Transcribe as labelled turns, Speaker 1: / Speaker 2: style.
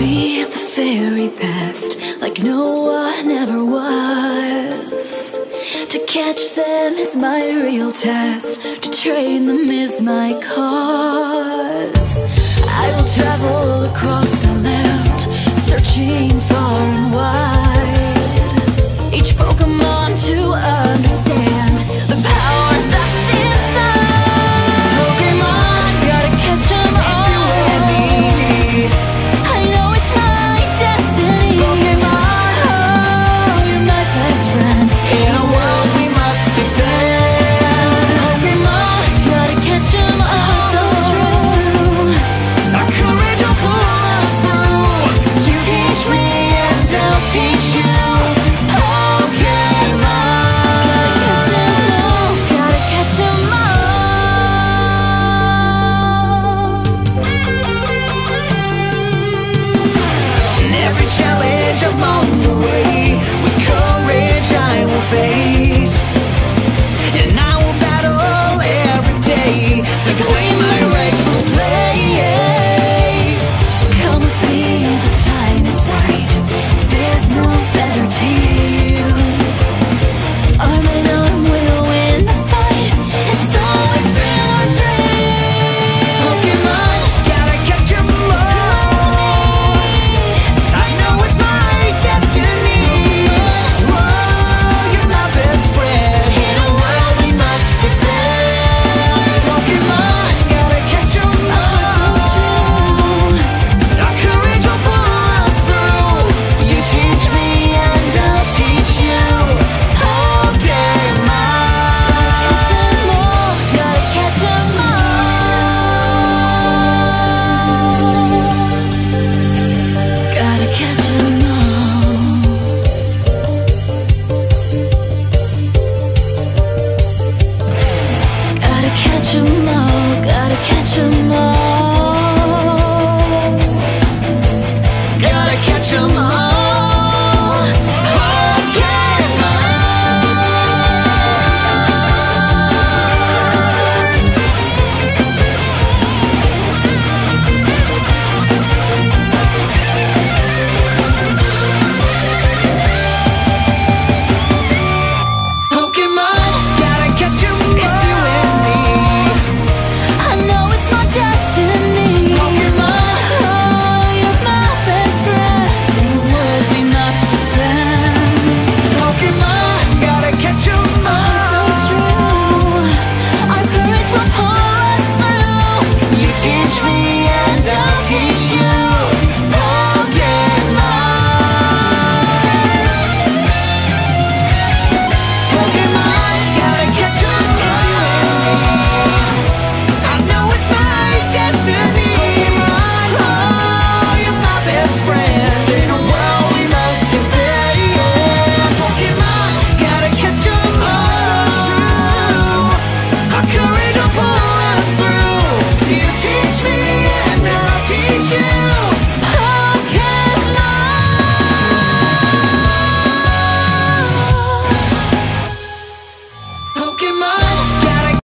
Speaker 1: be the very best, like no one ever was. To catch them is my real test, to train them is my cause. I will travel across the land, searching
Speaker 2: for. courage along the way With courage I will face. And I will battle every day To claim
Speaker 1: catch 'em all, gotta catch 'em all.